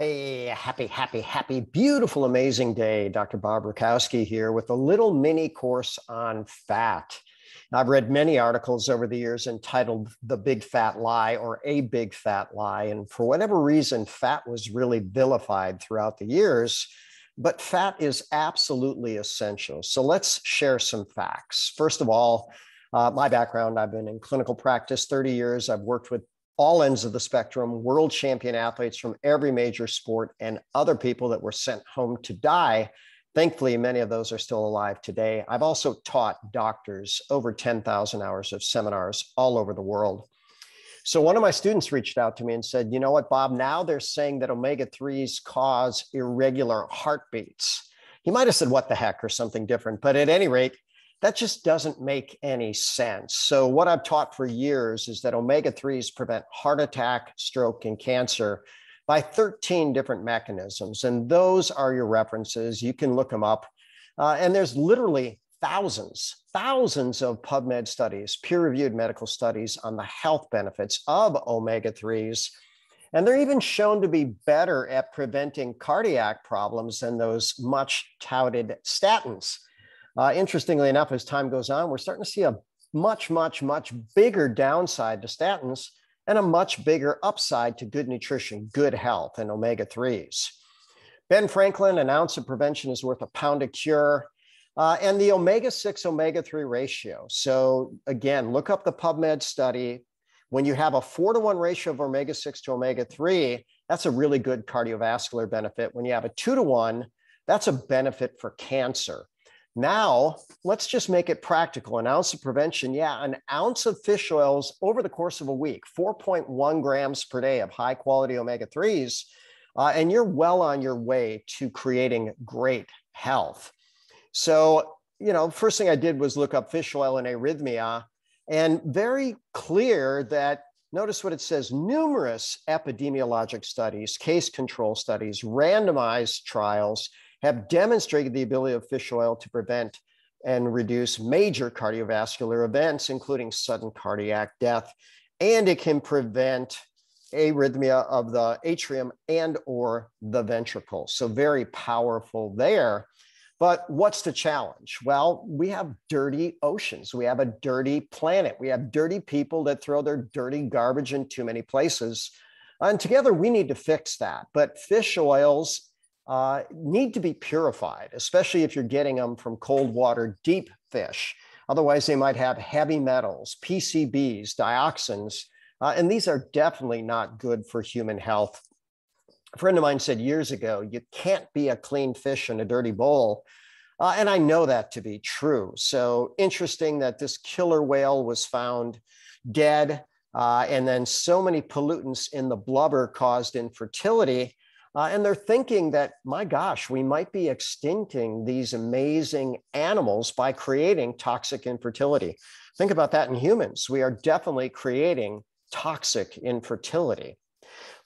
Hey, happy, happy, happy, beautiful, amazing day. Dr. Bob Rakowski here with a little mini course on fat. I've read many articles over the years entitled The Big Fat Lie or A Big Fat Lie. And for whatever reason, fat was really vilified throughout the years. But fat is absolutely essential. So let's share some facts. First of all, uh, my background I've been in clinical practice 30 years. I've worked with all ends of the spectrum, world champion athletes from every major sport, and other people that were sent home to die. Thankfully, many of those are still alive today. I've also taught doctors over 10,000 hours of seminars all over the world. So, one of my students reached out to me and said, You know what, Bob? Now they're saying that omega 3s cause irregular heartbeats. He might have said, What the heck, or something different. But at any rate, that just doesn't make any sense. So, what I've taught for years is that omega 3s prevent heart attack, stroke, and cancer by 13 different mechanisms. And those are your references. You can look them up. Uh, and there's literally thousands, thousands of PubMed studies, peer reviewed medical studies on the health benefits of omega 3s. And they're even shown to be better at preventing cardiac problems than those much touted statins. Uh, interestingly enough, as time goes on, we're starting to see a much, much, much bigger downside to statins and a much bigger upside to good nutrition, good health, and omega 3s. Ben Franklin, an ounce of prevention is worth a pound of cure. Uh, and the omega 6 omega 3 ratio. So, again, look up the PubMed study. When you have a four to one ratio of omega 6 to omega 3, that's a really good cardiovascular benefit. When you have a two to one, that's a benefit for cancer. Now, let's just make it practical. An ounce of prevention, yeah, an ounce of fish oils over the course of a week, 4.1 grams per day of high quality omega 3s, uh, and you're well on your way to creating great health. So, you know, first thing I did was look up fish oil and arrhythmia, and very clear that notice what it says numerous epidemiologic studies, case control studies, randomized trials have demonstrated the ability of fish oil to prevent and reduce major cardiovascular events, including sudden cardiac death, and it can prevent arrhythmia of the atrium and or the ventricle. So very powerful there. But what's the challenge? Well, we have dirty oceans. We have a dirty planet. We have dirty people that throw their dirty garbage in too many places. And together we need to fix that. But fish oils uh, need to be purified, especially if you're getting them from cold water deep fish. Otherwise, they might have heavy metals, PCBs, dioxins, uh, and these are definitely not good for human health. A friend of mine said years ago, you can't be a clean fish in a dirty bowl. Uh, and I know that to be true. So interesting that this killer whale was found dead. Uh, and then so many pollutants in the blubber caused infertility. Uh, and they're thinking that, my gosh, we might be extincting these amazing animals by creating toxic infertility. Think about that in humans. We are definitely creating toxic infertility.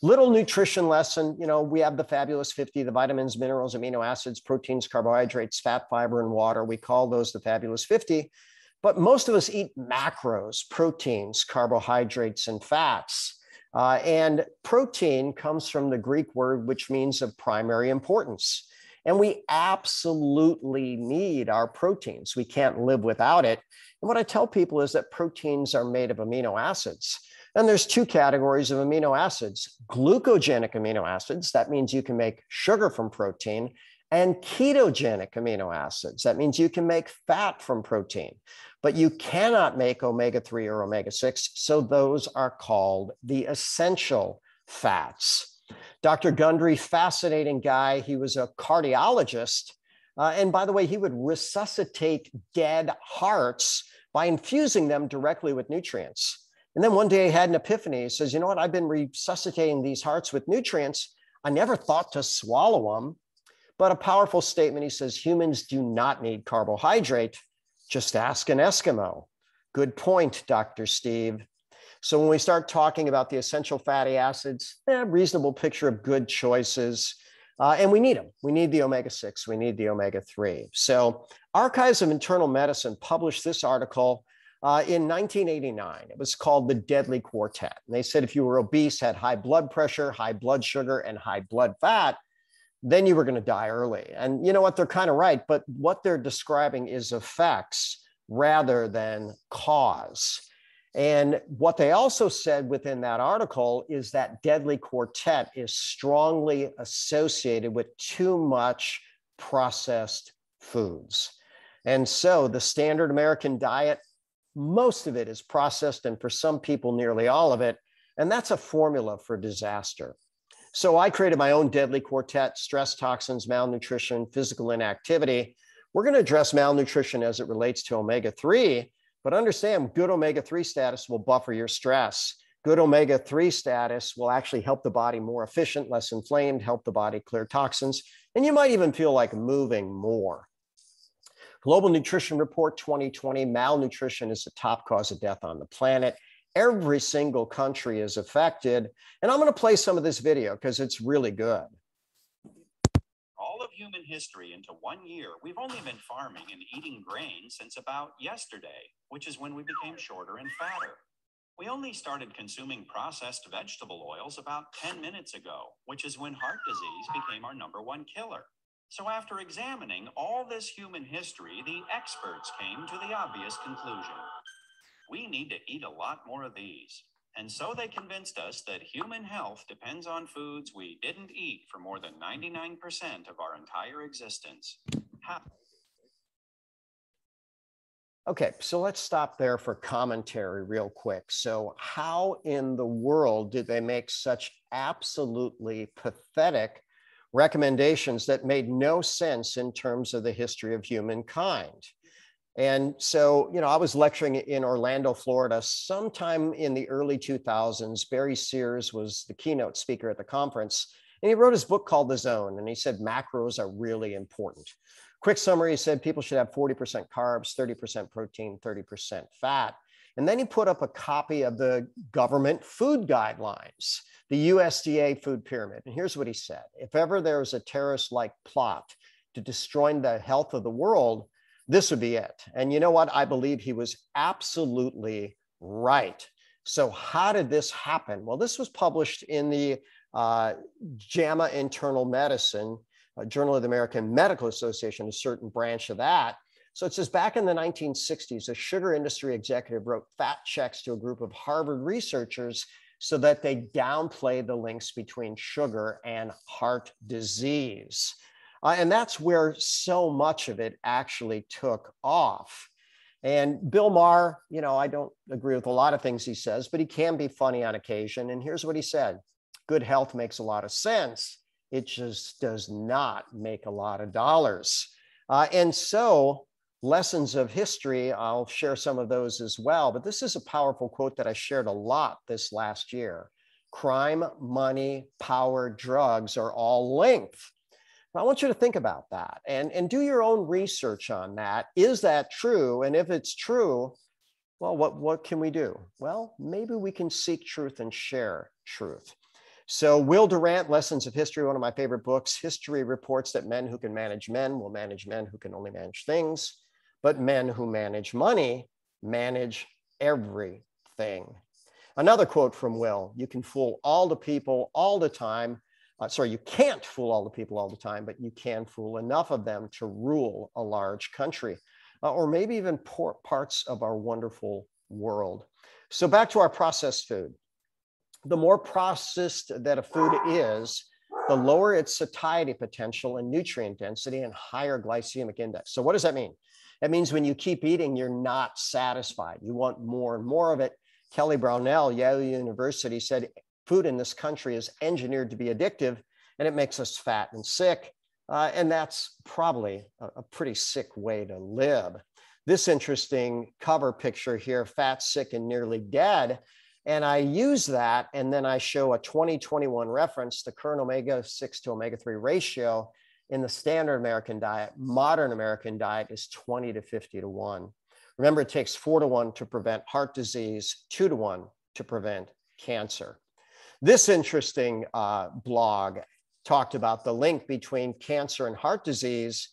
Little nutrition lesson, you know, we have the fabulous 50, the vitamins, minerals, amino acids, proteins, carbohydrates, fat, fiber, and water. We call those the fabulous 50. But most of us eat macros, proteins, carbohydrates, and fats. Uh, and protein comes from the Greek word, which means of primary importance. And we absolutely need our proteins. We can't live without it. And what I tell people is that proteins are made of amino acids. And there's two categories of amino acids glucogenic amino acids, that means you can make sugar from protein, and ketogenic amino acids. That means you can make fat from protein, but you cannot make omega 3 or omega 6. So those are called the essential fats. Dr. Gundry, fascinating guy. He was a cardiologist. Uh, and by the way, he would resuscitate dead hearts by infusing them directly with nutrients. And then one day he had an epiphany. He says, You know what? I've been resuscitating these hearts with nutrients. I never thought to swallow them. But a powerful statement. He says humans do not need carbohydrate. Just ask an Eskimo. Good point, Dr. Steve. So when we start talking about the essential fatty acids, eh, reasonable picture of good choices. Uh, and we need them. We need the omega 6, we need the omega 3. So, Archives of Internal Medicine published this article uh, in 1989. It was called the Deadly Quartet. And they said if you were obese, had high blood pressure, high blood sugar, and high blood fat, then you were going to die early. And you know what? They're kind of right. But what they're describing is effects rather than cause. And what they also said within that article is that deadly quartet is strongly associated with too much processed foods. And so the standard American diet, most of it is processed, and for some people, nearly all of it. And that's a formula for disaster. So I created my own deadly quartet stress toxins, malnutrition, physical inactivity. We're going to address malnutrition as it relates to omega 3 but understand good omega 3 status will buffer your stress. Good omega 3 status will actually help the body more efficient, less inflamed, help the body clear toxins, and you might even feel like moving more. Global Nutrition Report 2020 malnutrition is the top cause of death on the planet. Every single country is affected. And I'm going to play some of this video because it's really good all of human history into one year, we've only been farming and eating grain since about yesterday, which is when we became shorter and fatter. We only started consuming processed vegetable oils about 10 minutes ago, which is when heart disease became our number one killer. So, after examining all this human history, the experts came to the obvious conclusion we need to eat a lot more of these. And so they convinced us that human health depends on foods we didn't eat for more than 99% of our entire existence. Okay, so let's stop there for commentary real quick. So, how in the world did they make such absolutely pathetic recommendations that made no sense in terms of the history of humankind? And so, you know, I was lecturing in Orlando, Florida, sometime in the early 2000s. Barry Sears was the keynote speaker at the conference, and he wrote his book called The Zone, and he said macros are really important. Quick summary he said people should have 40% carbs, 30% protein, 30% fat. And then he put up a copy of the government food guidelines, the USDA food pyramid. And here's what he said If ever there was a terrorist like plot to destroy the health of the world, this would be it. And you know what? I believe he was absolutely right. So, how did this happen? Well, this was published in the uh, JAMA Internal Medicine, Journal of the American Medical Association, a certain branch of that. So it says back in the 1960s, a sugar industry executive wrote fat checks to a group of Harvard researchers so that they downplay the links between sugar and heart disease. Uh, and that's where so much of it actually took off. And Bill Maher, you know, I don't agree with a lot of things he says, but he can be funny on occasion. And here's what he said Good health makes a lot of sense. It just does not make a lot of dollars. Uh, and so, lessons of history, I'll share some of those as well. But this is a powerful quote that I shared a lot this last year crime, money, power, drugs are all linked. I want you to think about that and, and do your own research on that. Is that true? And if it's true, well, what, what can we do? Well, maybe we can seek truth and share truth. So, Will Durant, Lessons of History, one of my favorite books. History reports that men who can manage men will manage men who can only manage things, but men who manage money manage everything. Another quote from Will You can fool all the people all the time, uh, sorry, you can't fool all the people all the time, but you can fool enough of them to rule a large country, uh, or maybe even parts of our wonderful world. So back to our processed food. The more processed that a food is, the lower its satiety potential and nutrient density and higher glycemic index. So what does that mean? That means when you keep eating, you're not satisfied. You want more and more of it. Kelly Brownell, Yale University, said food in this country is engineered to be addictive and it makes us fat and sick. Uh, and that's probably a, a, pretty sick way to live. This interesting cover picture here, fat, sick, and nearly dead. And I use that, and then I show a 2021 reference, the current omega 6 to omega 3 ratio in the standard American diet. Modern American diet is 20 to 50 to 1. Remember, it takes 4 to 1 to prevent heart disease, 2 to 1 to prevent cancer. This interesting uh, blog talked about the link between cancer and heart disease.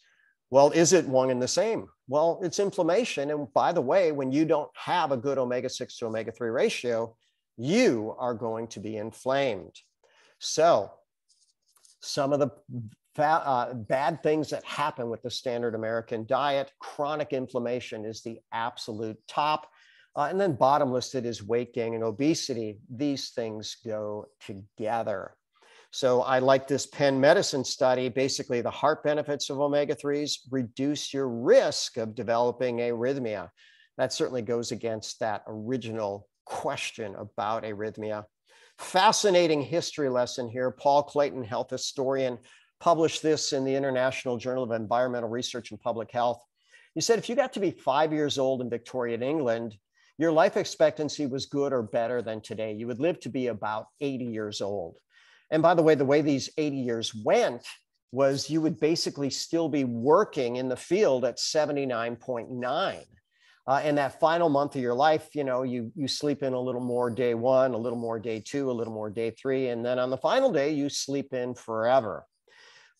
Well, is it one and the same? Well, it's inflammation. And by the way, when you don't have a good omega 6 to omega 3 ratio, you are going to be inflamed. So, some of the uh, bad things that happen with the standard American diet, chronic inflammation is the absolute top. Uh, and then bottom listed is weight gain and obesity. These things go together. So I like this Penn Medicine study. Basically, the heart benefits of omega 3s reduce your risk of developing arrhythmia. That certainly goes against that original question about arrhythmia. Fascinating history lesson here. Paul Clayton, health historian, published this in the International Journal of Environmental Research and Public Health. He said if you got to be five years old in Victorian England, your life expectancy was good or better than today. You would live to be about 80 years old. And by the way, the way these 80 years went was you would basically still be working in the field at 79.9. Uh, and that final month of your life, you know, you, you sleep in a little more day one, a little more day two, a little more day three. And then on the final day, you sleep in forever.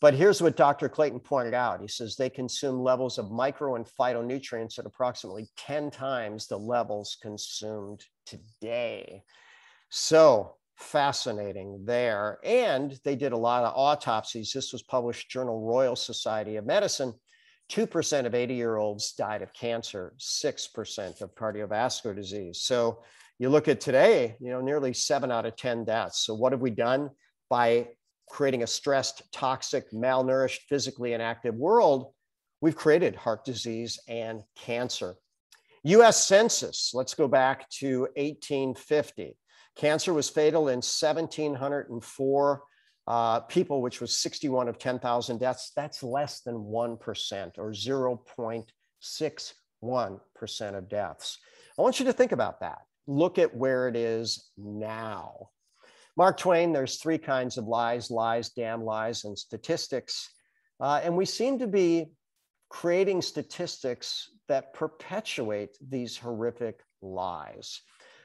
But here's what Dr. Clayton pointed out. He says they consume levels of micro and phytonutrients at approximately 10 times the levels consumed today. So fascinating there. And they did a lot of autopsies. This was published Journal Royal Society of Medicine. 2% of 80 year olds died of cancer, 6% of cardiovascular disease. So you look at today, you know, nearly seven out of 10 deaths. So what have we done by creating a stressed, toxic, malnourished, physically inactive world? We've created heart disease and cancer. US Census, let's go back to 1850. Cancer was fatal in 1,704 uh, people, which was 61 of 10,000 deaths. That's less than 1% or 0.61% of deaths. I want you to think about that. Look at where it is now. Mark Twain, there's three kinds of lies lies, damn lies, and statistics. Uh, and we seem to be creating statistics that perpetuate these horrific lies.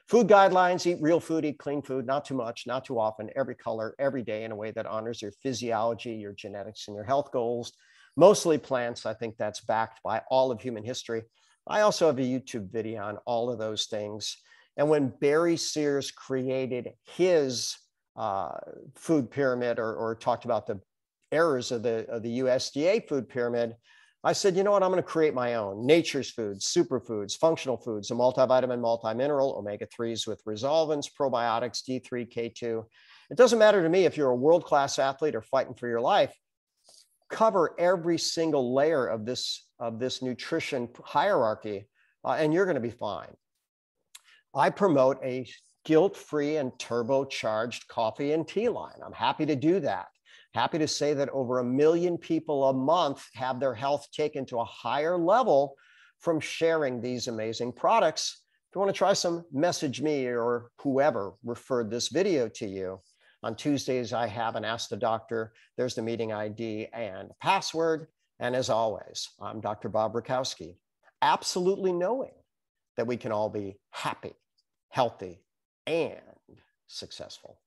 Food guidelines eat real food, eat clean food, not too much, not too often, every color, every day in a way that honors your physiology, your genetics, and your health goals. Mostly plants. I think that's backed by all of human history. I also have a YouTube video on all of those things. And when Barry Sears created his uh, food pyramid or, or talked about the errors of the, of the USDA food pyramid, I said, you know what? I'm going to create my own nature's foods, superfoods, functional foods, a multivitamin, multimineral, omega 3s with resolvins, probiotics, D3, K2. It doesn't matter to me if you're a world class athlete or fighting for your life. Cover every single layer of this, of this nutrition hierarchy, uh, and you're going to be fine. I promote a guilt free and turbocharged coffee and tea line. I'm happy to do that. Happy to say that over a million people a month have their health taken to a higher level from sharing these amazing products. If you want to try some, message me or whoever referred this video to you. On Tuesdays, I have an Ask the Doctor. There's the meeting ID and password. And as always, I'm Dr. Bob Rakowski, absolutely knowing that we can all be happy, healthy, and successful.